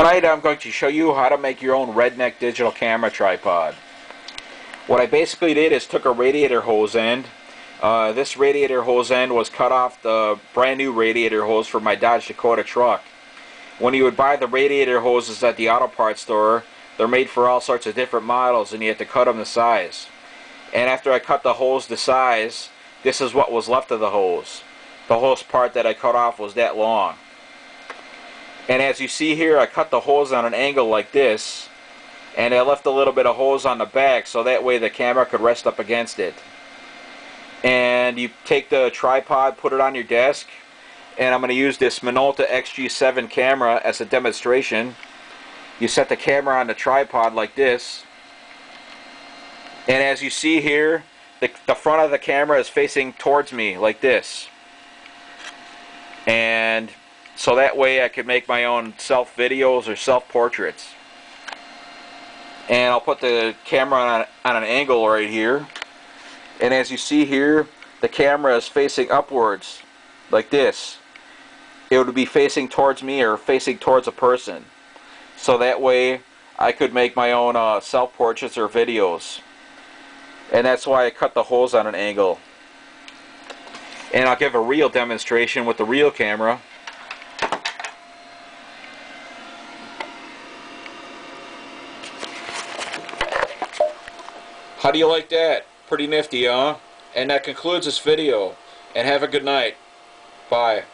Tonight I'm going to show you how to make your own redneck digital camera tripod. What I basically did is took a radiator hose end. Uh, this radiator hose end was cut off the brand new radiator hose for my Dodge Dakota truck. When you would buy the radiator hoses at the auto parts store, they're made for all sorts of different models and you have to cut them to size. And after I cut the hose to size, this is what was left of the hose. The hose part that I cut off was that long. And as you see here, I cut the hose on an angle like this. And I left a little bit of hose on the back so that way the camera could rest up against it. And you take the tripod, put it on your desk. And I'm going to use this Minolta XG7 camera as a demonstration. You set the camera on the tripod like this. And as you see here, the, the front of the camera is facing towards me like this. And so that way I could make my own self videos or self portraits and I'll put the camera on, on an angle right here. And as you see here the camera is facing upwards like this. It would be facing towards me or facing towards a person. So that way I could make my own uh, self portraits or videos. And that's why I cut the holes on an angle. And I'll give a real demonstration with the real camera How do you like that? Pretty nifty, huh? And that concludes this video. And have a good night. Bye.